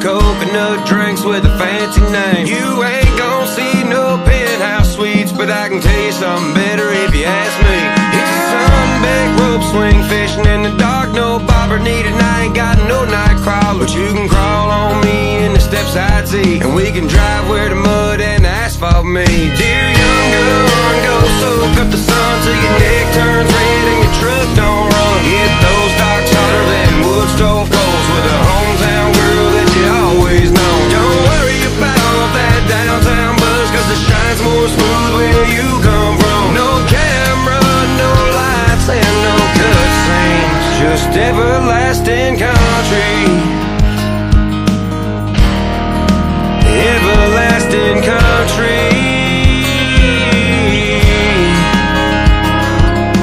coconut drinks with a fancy name. You ain't gonna see no penthouse suites, but I can tell you something better if you ask me. It's a back rope swing fishing in the dark, no bobber needed, I ain't got no night crawl, But you can crawl on me in the steps I'd see, and we can drive where the mud and the asphalt meet. Dear young girl, go soak up the sun till your neck turns red and your truck don't. most everlasting country. Everlasting country.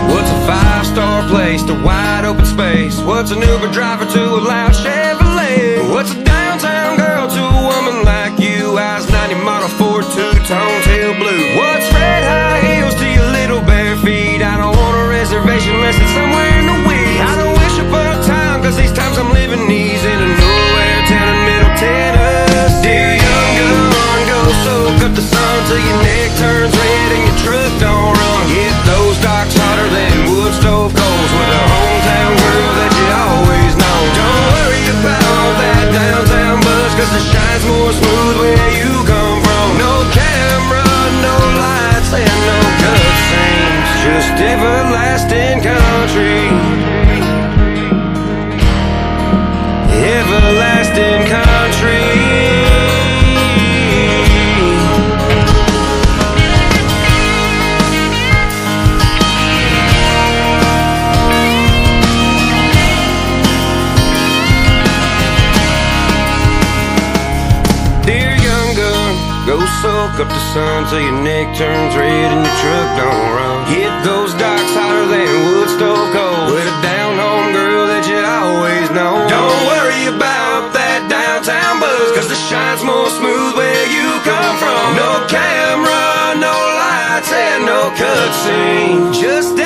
What's a five star place to wide open space? What's an Uber driver to a loud Chevrolet? What's a downtown girl to a woman like you? Eyes 90 model 42. Go soak up the sun till your neck turns red and your truck don't run. Hit those docks hotter than wood stove cold with a down home girl that you always know. Don't worry about that downtown buzz, cause it shines more smooth where you come from. No camera, no lights, and no cutscene. Just